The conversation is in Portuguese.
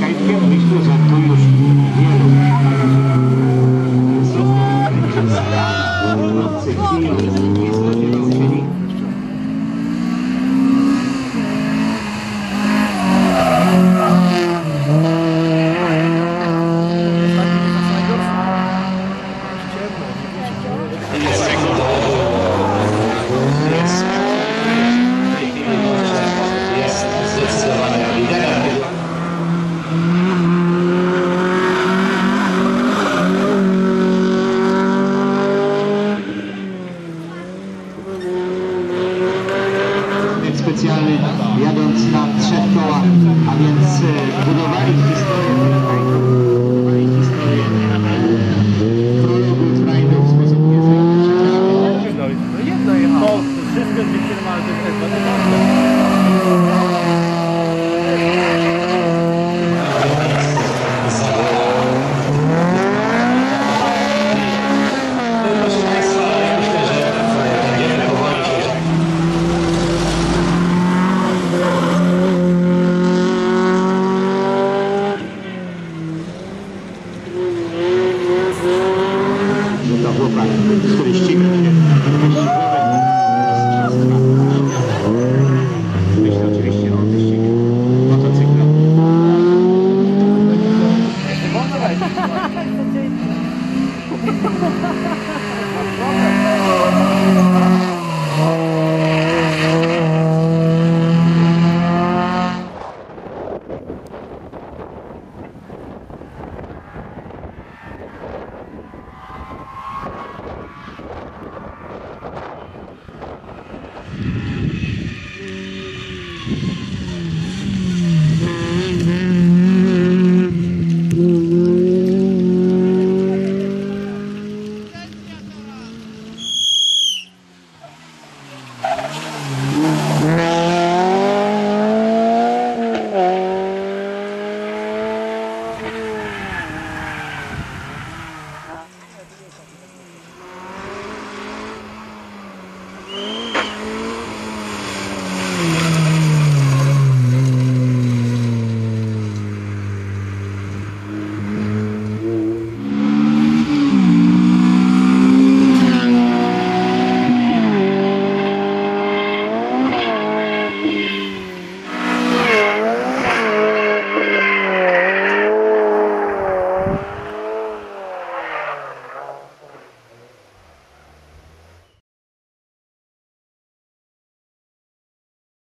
Wygra z specjalny jadąc na trzech давно пора скрестить.